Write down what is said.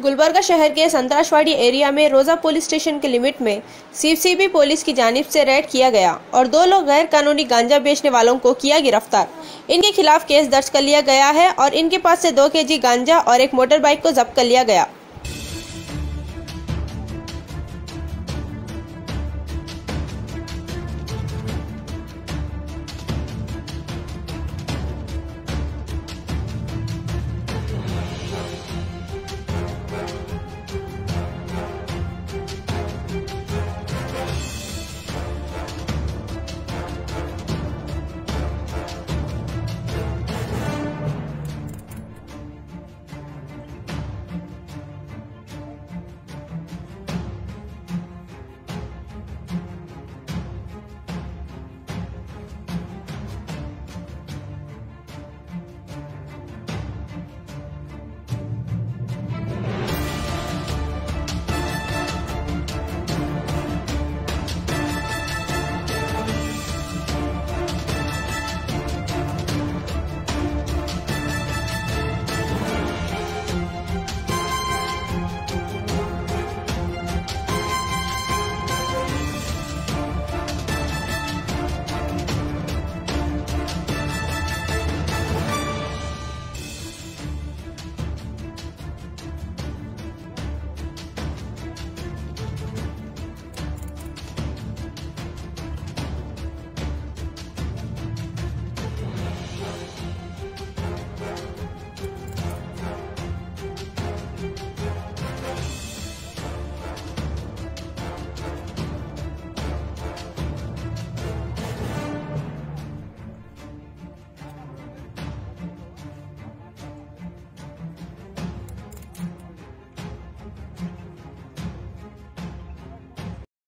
गुलबर्गा शहर के संतराशवाड़ी एरिया में रोजा पुलिस स्टेशन के लिमिट में सीसीबी पुलिस की जानिब से रेड किया गया और दो लोग गैर कानूनी गांजा बेचने वालों को किया गिरफ़्तार। इनके खिलाफ केस दर्ज कर लिया गया है और इनके पास से दो के गांजा और एक मोटर बाइक को जब्त कर लिया गया।